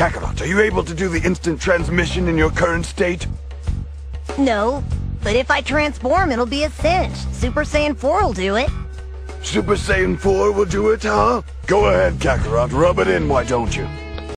Kakarot, are you able to do the instant transmission in your current state? No, but if I transform, it'll be a cinch. Super Saiyan 4 will do it. Super Saiyan 4 will do it, huh? Go ahead, Kakarot, rub it in, why don't you?